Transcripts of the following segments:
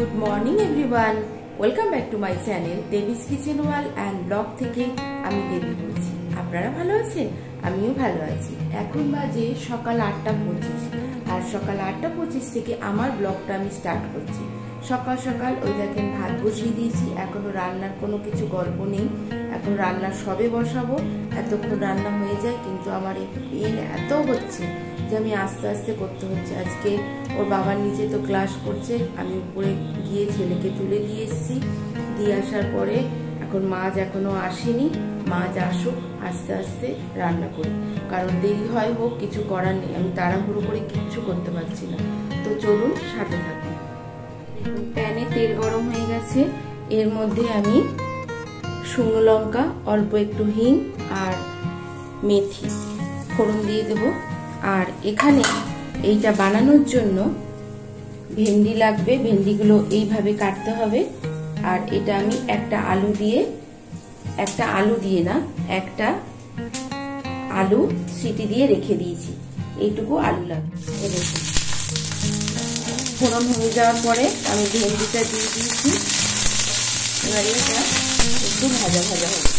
Good morning everyone welcome back to my channel Debi's kitchen wall and blog থেকে আমি দেবী বলছি। আপনারা ভালো আছেন? আমিও ভালো আছি। এখন বাজে সকাল আটটা পঁচিশ। আর সকাল আটটা পঁচিশ থেকে আমার ব্লগটা আমি স্টার্ট করছি। সকাল সকাল ওই দেখেন ভাত বসিয়ে দিয়েছি। এখনও রান্নার কোনো কিছু গল্প নেই। এখন রান্না সবে বসাবো। এতক্ষণ রান্না হয়ে যায়, কিন্তু আমার এই পেন এত হচ্ছে। আমি আস্তে আস্তে করতে হচ্ছে। আজকে ওর বাবার নিচে তো ক্লাস করছে, আমি উপরে গিয়ে ছেলেকে তুলে দিয়ে এসেছি। দিয়ে আসার পরে এখন মাছ এখনও আসেনি, মাছ আসুক, আস্তে আস্তে রান্না করি। কারণ দেরি হয় হোক, কিছু করার নেই। আমি তাড়াহুড়ো করে কিচ্ছু করতে পারছি না। তো চলুন, সাথে থাকুন প্যানে তেল গরম হয়ে গেছে। এর মধ্যে আমি শুকনো লঙ্কা, অল্প একটু হিং আর মেথি ফোড়ন দিয়ে দেব। আর এখানে এইটা বানানোর জন্য ভেন্ডি লাগবে, ভেন্ডিগুলো এইভাবে কাটতে হবে। আর এটা আমি একটা আলু দিয়ে, একটা আলু দিয়ে না, একটা আলু সিটি দিয়ে রেখে দিয়েছি। এইটুকু আলু লাগবে। ফোড়ন হয়ে যাওয়ার পরে আমি ভেন্ডিটা দিয়ে দিয়েছি। এবার এটা একটু ভাজা ভাজা হবে।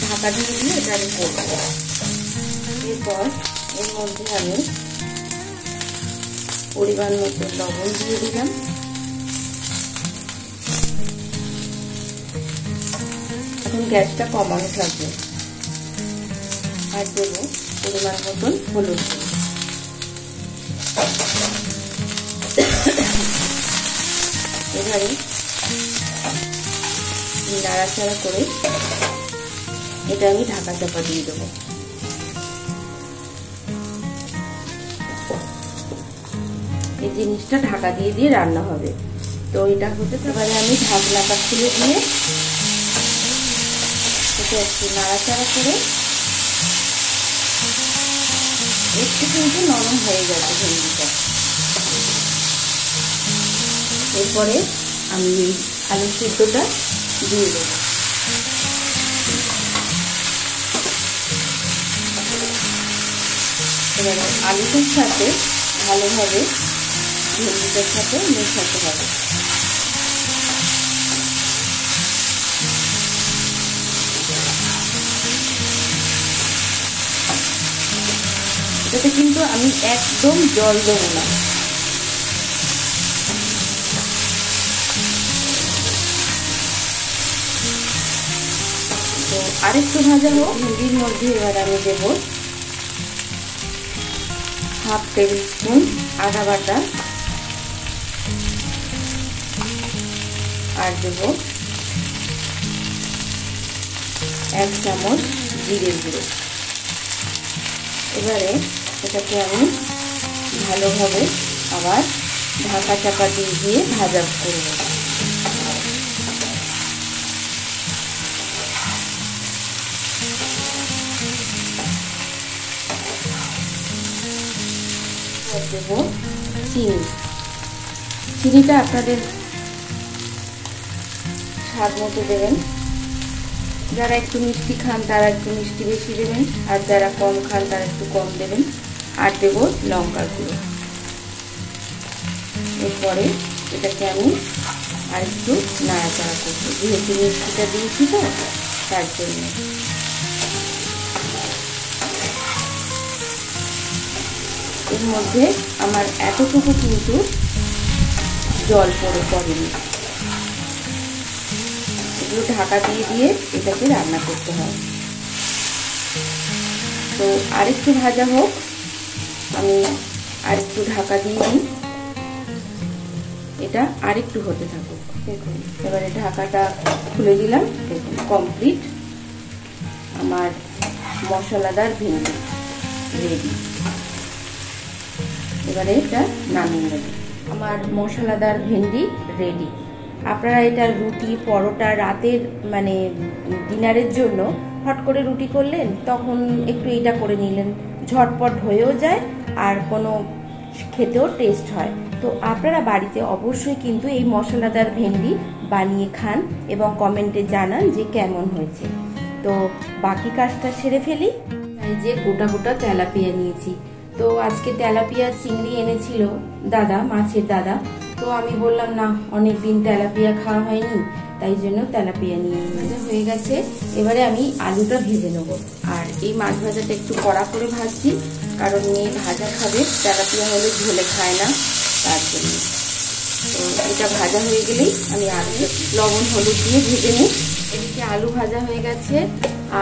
ঢাকা দিয়ে দিয়ে এটা আমি করব। এরপর এর মধ্যে আমি পরিমাণ মতো লবণ দিয়ে দিলাম। এখন গ্যাসটা কমানো থাকবে। আর দেবো পরিমাণ মতন হলুদ এবারে নাড়াচাড়া করে এটা আমি ঢাকা চাপা দিয়ে দেবো। এই জিনিসটা ঢাকা দিয়ে দিয়ে রান্না হবে। তো এটা হতে এবারে আমি ঢাকনাটা খুলে দিয়ে এটা একটু নাড়াচাড়া করে একটু কিন্তু নরম হয়ে গেছে ভেন্ডিটা। এরপরে আমি আলু সিদ্ধটা দিয়ে দেবো। এবারে আলুটার সাথে ভালোভাবে ভেন্ডিটার সাথে মেশাতে হবে। এটাতে কিন্তু আমি একদম জল দেবো না। তো আরেকটু ভাজা হোক ভেন্ডির মধ্যে এবার আমি দেব হাফ টেবিল স্পুন আদা বাটা। আর দেব এক চামচ জিরে গুঁড়ো। এবারে এটাকে আমি ভালোভাবে আবার ঢাকা চাপা দিয়ে দিয়ে ভাজা করব দেব চিনি। চিনিটা আপনাদের স্বাদ মতো দেবেন। যারা একটু মিষ্টি খান, তারা একটু মিষ্টি বেশি দেবেন। আর যারা কম খান, তারা একটু কম দেবেন। আর দেব লঙ্কার গুঁড়ো। এরপরে এটাকে আমি আর একটু নাড়াচাড়া করব যেহেতু মিষ্টিটা দিয়েছি তো, তার জন্য। এর মধ্যে আমার এতটুকু কিন্তু জল পড়ে পড়েনি। এগুলো ঢাকা দিয়ে দিয়ে এটাকে রান্না করতে হয়। তো আরেকটু ভাজা হোক, আমি আরেকটু ঢাকা দিয়ে দিই। এটা আরেকটু হতে থাকুক। দেখুন, এবারে ঢাকাটা খুলে দিলাম। দেখুন কমপ্লিট আমার মশলাদার ভেন্ডি রেডি এবারে এটা নামিয়ে নেব। আমার মশলাদার ভেন্ডি রেডি আপনারা এটা রুটি, পরোটা রাতের মানে ডিনারের জন্য হট করে রুটি করলেন, তখন একটু এটা করে নিলেন। ঝটপট হয়েও যায় আর কোনো খেতেও টেস্ট হয়। তো আপনারা বাড়িতে অবশ্যই কিন্তু এই মশলাদার ভেন্ডি বানিয়ে খান এবং কমেন্টে জানান যে কেমন হয়েছে। তো বাকি কাজটা সেরে ফেলি। এই যে গোটা গোটা তেলাপিয়া নিয়েছি। তো আজকে তেলাপিয়া চিংড়ি এনেছিল দাদা, মাছের দাদা। তো আমি বললাম, না অনেক দিন তেলাপিয়া খাওয়া হয়নি, তাই জন্য তেলাপিয়া নিয়ে হয়ে গেছে। এবারে আমি আলুটা ভেজে নেব। আর এই মাছ ভাজাটা একটু কড়া করে ভাজছি, কারণ মেয়ে ভাজা খাবে, তেলাপিয়া হলে ঝোলে খায় না, তার জন্য। তো এটা ভাজা হয়ে গেলেই আমি আলু লবণ, হলুদ দিয়ে ভেজে নিই। এদিকে আলু ভাজা হয়ে গেছে,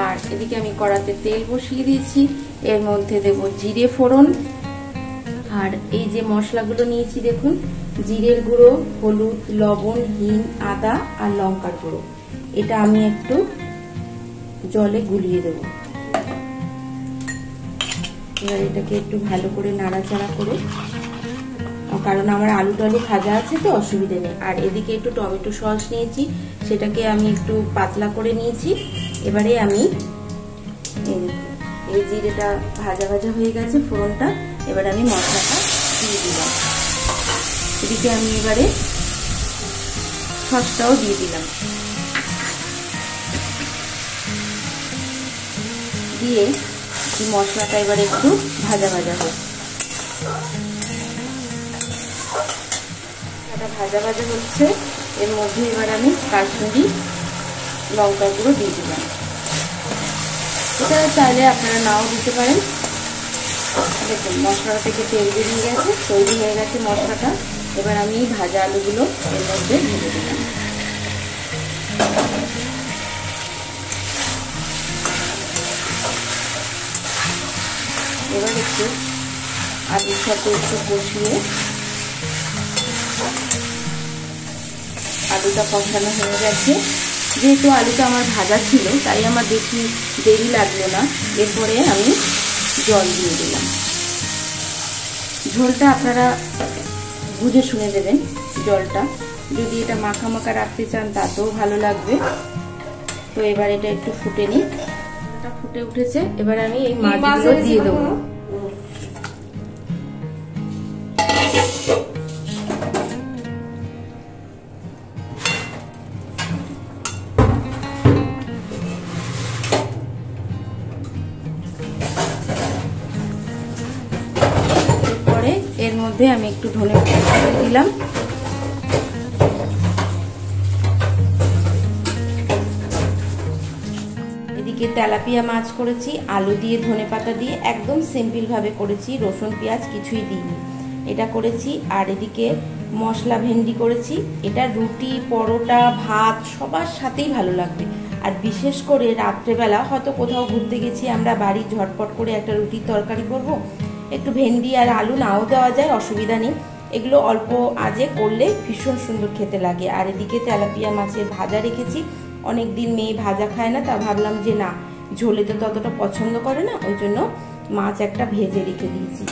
আর এদিকে আমি কড়াতে তেল বসিয়ে দিয়েছি। এর মধ্যে দেব জিরে ফোড়ন। আর এই যে মশলাগুলো নিয়েছি, দেখুন জিরের গুঁড়ো, হলুদ, লবণ, হিং, আদা আর লঙ্কার গুঁড়ো। এটা আমি একটু জলে গুলিয়ে দেব। এবার এটাকে একটু ভালো করে নাড়াচাড়া করে, কারণ আমার আলু টালু ভাজা আছে তো, অসুবিধে নেই। আর এদিকে একটু টমেটো সস নিয়েছি, সেটাকে আমি একটু পাতলা করে নিয়েছি। এবারে আমি এই জিরেটা ভাজা ভাজা হয়ে গেছে ফোড়নটা, এবার আমি মশলাটা দিয়ে দিলাম। এদিকে আমি এবারে সসটাও দিয়ে দিলাম। দিয়ে এই মশলাটা এবারে একটু ভাজা ভাজা হোক। ভাজা ভাজা হচ্ছে, এর মধ্যে এবার আমি কাশ্মীরি লঙ্কা গুঁড়ো দিয়ে দিলাম। এটা চাইলে আপনারা নাও দিতে পারেন। দেখুন, মশলাটা থেকে তেল বেরিয়ে গেছে, তৈরি হয়ে গেছে মশলাটা। এবার আমি ভাজা আলুগুলো এর মধ্যে ঢেলে দিলাম। এবার একটু আলুর সাথে একটু কষিয়ে আলুটা কষানো হয়ে গেছে। যেহেতু আলুটা আমার ভাজা ছিল, তাই আমার বেশি দেরি লাগল না। এরপরে আমি জল দিয়ে দিলাম। ঝোলটা আপনারা বুঝে শুনে দেবেন জলটা। যদি এটা মাখা মাখা রাখতে চান তাতেও ভালো লাগবে। তো এবার এটা একটু ফুটে নিই ফুটে উঠেছে। এবার আমি এই মাছগুলো দিয়ে দেবো। মধ্যে আমি একটু ধনে দিলাম। এদিকে তেলাপিয়া মাছ করেছি, আলু দিয়ে ধনে পাতা দিয়ে একদম সিম্পল ভাবে করেছি, রসুন, পেঁয়াজ কিছুই দিইনি। এটা করেছি, আর এদিকে মশলা ভেন্ডি করেছি। এটা রুটি, পরোটা, ভাত, সবার সাথেই ভালো লাগবে। আর বিশেষ করে রাত্রেবেলা, হয়তো কোথাও ঘুরতে গেছি, আমরা বাড়ি ঝটপট করে একটা রুটির তরকারি করব একটু ভেন্ডি আর আলু নাও দেওয়া যায়, অসুবিধা নেই। এগুলো অল্প আজে করলে ভীষণ সুন্দর খেতে লাগে। আর এদিকে তেলাপিয়া মাছের ভাজা রেখেছি। অনেক দিন মেয়ে ভাজা খায় না, তা ভাবলাম যে না, ঝোলে তো ততটা পছন্দ করে না, ওই জন্য মাছ একটা ভেজে রেখে দিয়েছি।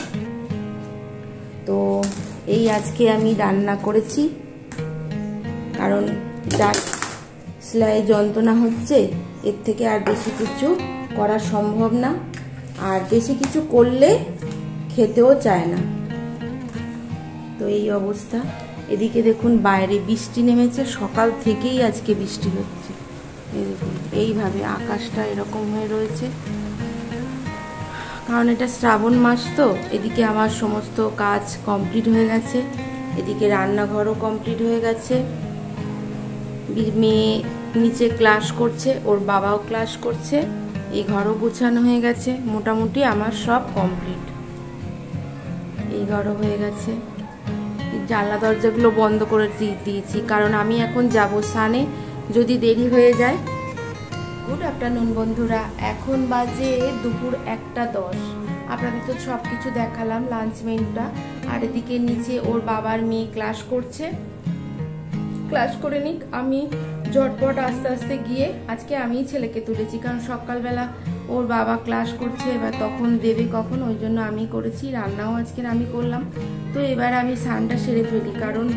তো এই আজকে আমি রান্না করেছি। কারণ যা সেলাই যন্ত্রণা হচ্ছে, এর থেকে আর বেশি কিছু করা সম্ভব না। আর বেশি কিছু করলে খেতেও চায় না। তো এই অবস্থা। এদিকে দেখুন বাইরে বৃষ্টি নেমেছে। সকাল থেকেই আজকে বৃষ্টি হচ্ছে। এইভাবে আকাশটা এরকম হয়ে রয়েছে। কারণ এটা শ্রাবণ মাস তো, এদিকে আমার সমস্ত কাজ কমপ্লিট হয়ে গেছে। এদিকে রান্নাঘরও কমপ্লিট হয়ে গেছে। মেয়ে নিচে ক্লাস করছে, ওর বাবাও ক্লাস করছে। এই ঘরও গুছানো হয়ে গেছে। মোটামুটি আমার সব কমপ্লিট। ঘরও হয়ে গেছে। জানলা দরজাগুলো বন্ধ করে দিয়েছি, কারণ আমি এখন যাব সানে। যদি দেরি হয়ে যায়। গুড আফটারনুন বন্ধুরা। এখন বাজে দুপুর একটা দশ। আপনাদের তো সব কিছু দেখালাম লাঞ্চ মেনুটা আর এদিকে নিচে ওর বাবার মেয়ে ক্লাস করছে। ক্লাস করে নিক, আমি ঝটপট আস্তে আস্তে গিয়ে আজকে আমি ছেলেকে তুলেছি, কারণ সকালবেলা ওর বাবা ক্লাস করছে, এবার তখন দেবে কখন? ওই জন্য আমি করেছি, রান্নাও আজকে আমি করলাম। তো এবার আমি স্নানটা সেরে ফেলি, কারণ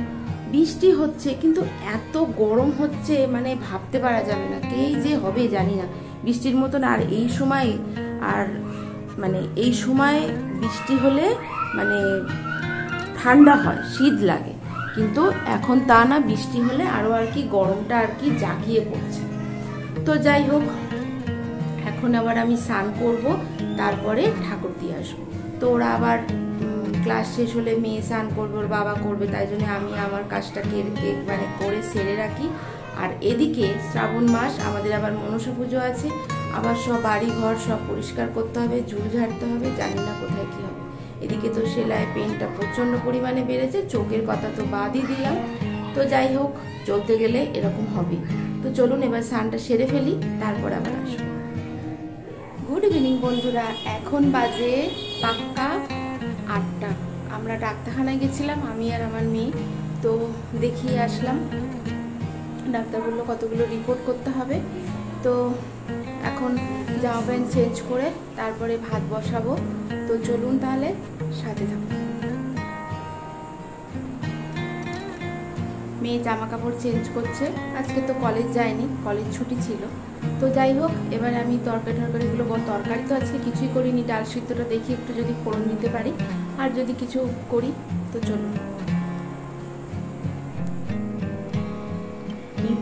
বৃষ্টি হচ্ছে, কিন্তু এত গরম হচ্ছে মানে ভাবতে পারা যাবে না কেই যে হবে জানি না। বৃষ্টির মতন আর এই সময়, আর মানে এই সময় বৃষ্টি হলে মানে ঠান্ডা হয়, শীত লাগে। কিন্তু এখন তা না, বৃষ্টি হলে আরও আর কি গরমটা আর কি জাগিয়ে পড়ছে। তো যাই হোক এখন আবার আমি স্নান করব, তারপরে ঠাকুর দিয়ে আসব। তো ওরা আবার ক্লাস শেষ হলে মেয়ে স্নান করবে, ওর বাবা করবে, তাই জন্য আমি আমার কাজটা কে মানে করে সেরে রাখি। আর এদিকে শ্রাবণ মাস, আমাদের আবার মনসা পুজো আছে, আবার সব বাড়ি ঘর সব পরিষ্কার করতে হবে, ঝুল ঝাড়তে হবে, জানি না কোথায় কী হবে। এদিকে তো সেলাই পেনটা প্রচণ্ড পরিমাণে বেড়েছে, চোখের কথা তো বাদই দিলাম। তো যাই হোক, চলতে গেলে এরকম হবে। তো চলুন এবার স্নানটা সেরে ফেলি, তারপর আবার আসব। গুড ইভিনিং বন্ধুরা। এখন বাজে পাক্কা আটটা। আমরা ডাক্তারখানায় গেছিলাম, আমি আর আমার মেয়ে। তো দেখিয়ে আসলাম। ডাক্তার বলল কতগুলো রিপোর্ট করতে হবে। তো এখন জামা প্যান্ট চেঞ্জ করে তারপরে ভাত বসাবো। তো চলুন তাহলে সাথে থাকুন। মেয়ে জামা কাপড় চেঞ্জ করছে। আজকে তো কলেজ যায়নি কলেজ ছুটি ছিল। তো যাই হোক এবার আমি তরকারি টরকারিগুলো তরকারি তো আজকে কিছুই করিনি ডাল সিদ্ধটা দেখি একটু যদি ফোড়ন দিতে পারি। আর যদি কিছু করি তো চলুন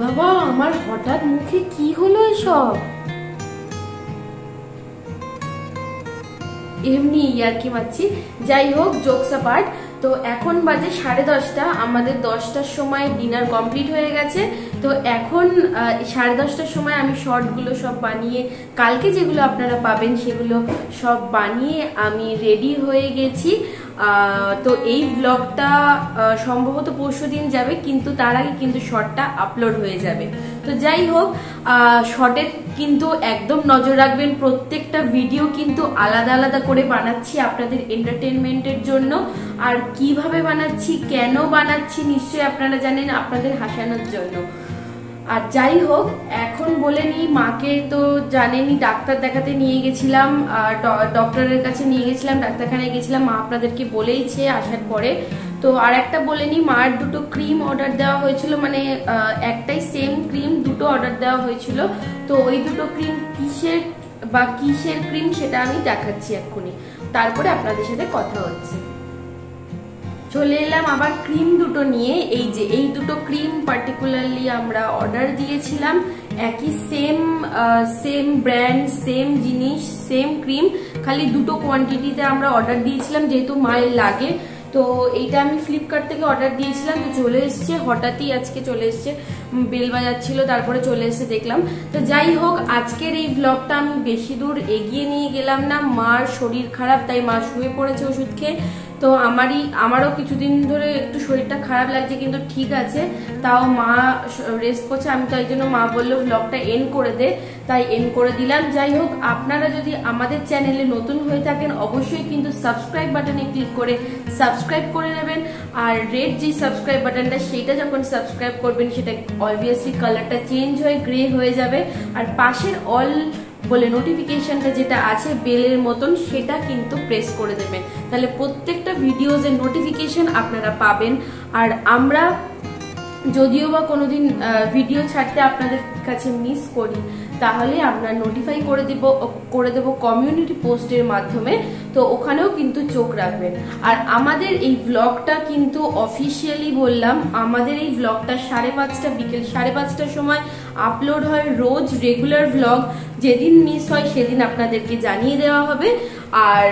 বাবা আমার হঠাৎ মুখে কি হলো এসব? এমনি ইয়ার্কি মারছি। যাই হোক জোকস পার্ট তো এখন বাজে সাড়ে দশটা আমাদের দশটার সময় ডিনার কমপ্লিট হয়ে গেছে। তো এখন সাড়ে দশটার সময় আমি শর্টগুলো সব বানিয়ে, কালকে যেগুলো আপনারা পাবেন সেগুলো সব বানিয়ে আমি রেডি হয়ে গেছি। তো এই ব্লগটা সম্ভবত পরশু দিন যাবে, কিন্তু তার আগে কিন্তু শর্টটা আপলোড হয়ে যাবে। তো যাই হোক শর্টের কিন্তু একদম নজর রাখবেন, প্রত্যেকটা ভিডিও কিন্তু আলাদা আলাদা করে বানাচ্ছি আপনাদের এন্টারটেনমেন্টের জন্য। আর কীভাবে বানাচ্ছি, কেন বানাচ্ছি, নিশ্চয়ই আপনারা জানেন আপনাদের হাসানোর জন্য। আর যাই হোক, এখন বলে নি, মাকে তো জানেনি, ডাক্তার দেখাতে নিয়ে গেছিলাম ডক্টরের কাছে নিয়ে গেছিলাম, ডাক্তারখানায় গেছিলাম, মা আপনাদেরকে বলেইছে আসার পরে। তো আর একটা বলে নি, মার দুটো ক্রিম অর্ডার দেওয়া হয়েছিল মানে একটাই সেম ক্রিম দুটো অর্ডার দেওয়া হয়েছিল। তো ওই দুটো ক্রিম কিসের বা কিসের ক্রিম সেটা আমি দেখাচ্ছি এক্ষুনি। তারপরে আপনাদের সাথে কথা হচ্ছে। চলে এলাম আবার ক্রিম দুটো নিয়ে। এই যে, এই দুটো ক্রিম পার্টিকুলারলি আমরা অর্ডার দিয়েছিলাম। একই সেম সেম ব্র্যান্ড সেম জিনিস সেম ক্রিম খালি দুটো কোয়ান্টিটিতে আমরা অর্ডার দিয়েছিলাম, যেহেতু মায়ের লাগে। তো এইটা আমি ফ্লিপকার্ট থেকে অর্ডার দিয়েছিলাম, তো চলে এসছে। হঠাৎই আজকে চলে এসছে। বেল বাজাচ্ছিল, তারপরে চলে এসে দেখলাম। তো যাই হোক, আজকের এই ব্লগটা আমি বেশি দূর এগিয়ে নিয়ে গেলাম না। মার শরীর খারাপ, তাই মা শুয়ে পড়েছে ওষুধ খেয়ে। তো আমারই, আমারও কিছুদিন ধরে একটু শরীরটা খারাপ লাগছে, কিন্তু ঠিক আছে। তাও মা রেস্ট করছে। আমি তাই জন্য মা বলল ব্লগটা এন করে দে। তাই এন করে দিলাম। যাই হোক, আপনারা যদি আমাদের চ্যানেলে নতুন হয়ে থাকেন, অবশ্যই কিন্তু সাবস্ক্রাইব বাটনে ক্লিক করে সাবস্ক্রাইব করে নেবেন। আর রেড যে সাবস্ক্রাইব বাটনটা সেটা যখন সাবস্ক্রাইব করবেন, সেটা অবভিয়াসলি কালারটা চেঞ্জ হয়ে গ্রে হয়ে যাবে। আর পাশের অল বলে নোটিফিকেশনটা যেটা আছে বেলের মতন, সেটা কিন্তু প্রেস করে দেবেন। তাহলে প্রত্যেকটা ভিডিওজের নোটিফিকেশন আপনারা পাবেন। আর আমরা যদিও বা কোনোদিন ভিডিও ছাড়তে আপনাদের কাছে মিস করি, তাহলে আমরা নোটিফাই করে দিব, করে দেব কমিউনিটি পোস্টের মাধ্যমে, তো ওখানেও কিন্তু চোখ রাখবেন। আর আমাদের এই ব্লগটা কিন্তু অফিসিয়ালি বললাম, আমাদের এই ব্লগটা সাড়ে পাঁচটা বিকেল, সাড়ে পাঁচটার সময় আপলোড হয় রোজ রেগুলার ব্লগ যেদিন মিস হয় সেদিন আপনাদেরকে জানিয়ে দেওয়া হবে। আর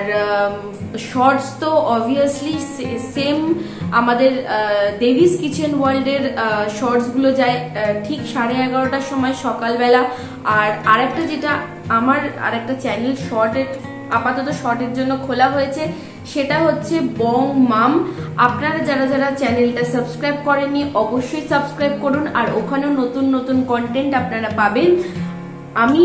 শর্টস তো অবভিয়াসলি সেম আমাদের দেভিস কিচেন ওয়ার্ল্ডের শর্টসগুলো যায় ঠিক সাড়ে এগারোটার সময় সকালবেলা। আর আরেকটা যেটা আমার আরেকটা চ্যানেল শর্টের আপাতত শর্টের জন্য খোলা হয়েছে, সেটা হচ্ছে বং মাম আপনারা যারা যারা চ্যানেলটা সাবস্ক্রাইব করেননি, অবশ্যই সাবস্ক্রাইব করুন, আর ওখানেও নতুন নতুন কন্টেন্ট আপনারা পাবেন। আমি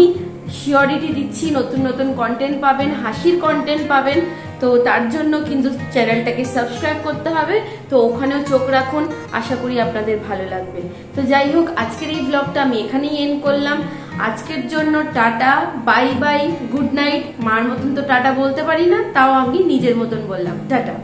শিওরিটি দিচ্ছি, নতুন নতুন কন্টেন্ট পাবেন, হাসির কন্টেন্ট পাবেন। তো তার জন্য কিন্তু চ্যানেলটাকে সাবস্ক্রাইব করতে হবে। তো ওখানেও চোখ রাখুন, আশা করি আপনাদের ভালো লাগবে। তো যাই হোক, আজকের এই ব্লগটা আমি এখানেই এন্ড করলাম। আজকের জন্য tata bye bye good night মার মতন তো টাটা বলতে পারি না, তাও আমি নিজের মতন বললাম। টাটা।